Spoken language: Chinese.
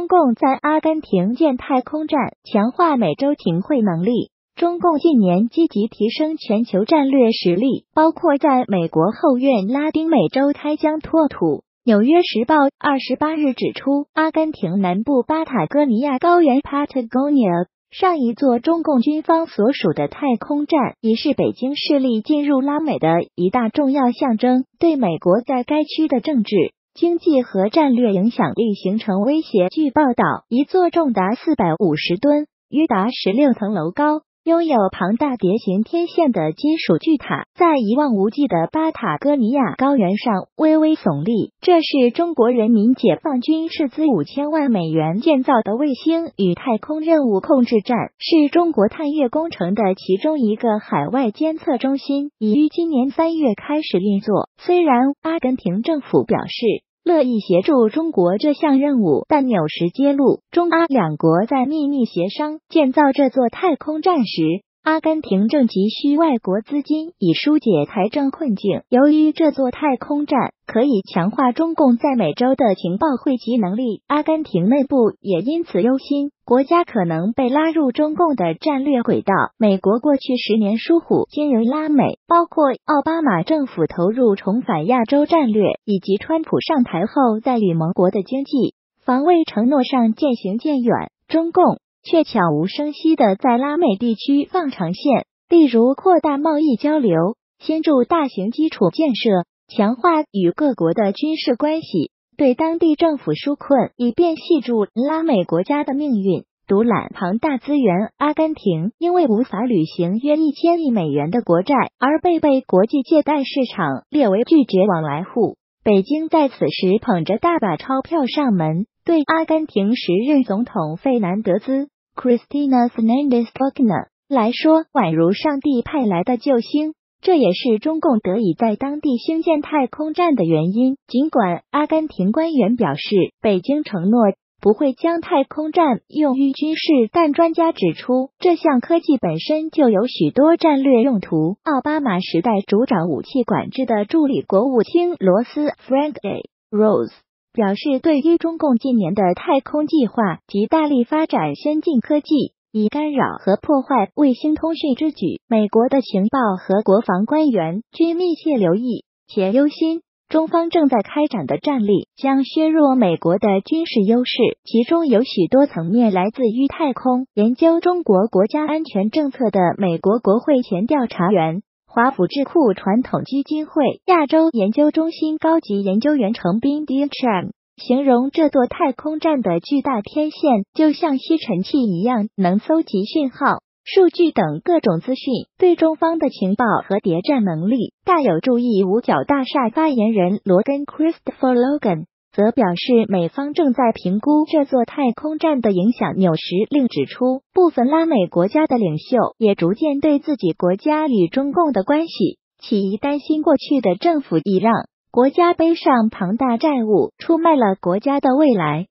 中共在阿根廷建太空站，强化美洲停会能力。中共近年积极提升全球战略实力，包括在美国后院拉丁美洲开疆拓土。纽约时报二十八日指出，阿根廷南部巴塔哥尼亚高原 （Patagonia） 上一座中共军方所属的太空站，已是北京势力进入拉美的一大重要象征，对美国在该区的政治、经济和战略影响力形成威胁。据报道，一座重达四百五十吨、约达十六层楼高。拥有庞大蝶形天线的金属巨塔，在一望无际的巴塔哥尼亚高原上微微耸立。这是中国人民解放军斥资五千万美元建造的卫星与太空任务控制站，是中国探月工程的其中一个海外监测中心，已于今年三月开始运作。虽然阿根廷政府表示。乐意协助中国这项任务，但纽时揭露，中阿两国在秘密协商建造这座太空站时。阿根廷正急需外国资金以疏解财政困境。由于这座太空站可以强化中共在美洲的情报汇集能力，阿根廷内部也因此忧心，国家可能被拉入中共的战略轨道。美国过去十年疏忽经营拉美，包括奥巴马政府投入重返亚洲战略，以及川普上台后在与盟国的经济、防卫承诺上渐行渐远。中共。却悄无声息的在拉美地区放长线，例如扩大贸易交流、先筑大型基础建设、强化与各国的军事关系、对当地政府纾困，以便系住拉美国家的命运。独揽庞大资源，阿根廷因为无法履行约一千亿美元的国债，而被被国际借贷市场列为拒绝往来户。北京在此时捧着大把钞票上门。对阿根廷时任总统费南德兹 （Cristina Fernandez Kirchner） 来说，宛如上帝派来的救星。这也是中共得以在当地兴建太空站的原因。尽管阿根廷官员表示，北京承诺不会将太空站用于军事，但专家指出，这项科技本身就有许多战略用途。奥巴马时代主掌武器管制的助理国务卿罗斯 （Frank A. Rose）。表示，对于中共近年的太空计划及大力发展先进科技，以干扰和破坏卫星通讯之举，美国的情报和国防官员均密切留意且忧心。中方正在开展的战力将削弱美国的军事优势，其中有许多层面来自于太空。研究中国国家安全政策的美国国会前调查员。华府智库传统基金会亚洲研究中心高级研究员程斌 d i c h a n 形容这座太空站的巨大天线就像吸尘器一样，能搜集讯号、数据等各种资讯，对中方的情报和谍战能力大有助益。五角大厦发言人罗根 Christopher Logan。则表示，美方正在评估这座太空站的影响。纽时另指出，部分拉美国家的领袖也逐渐对自己国家与中共的关系起疑，担心过去的政府已让国家背上庞大债务，出卖了国家的未来。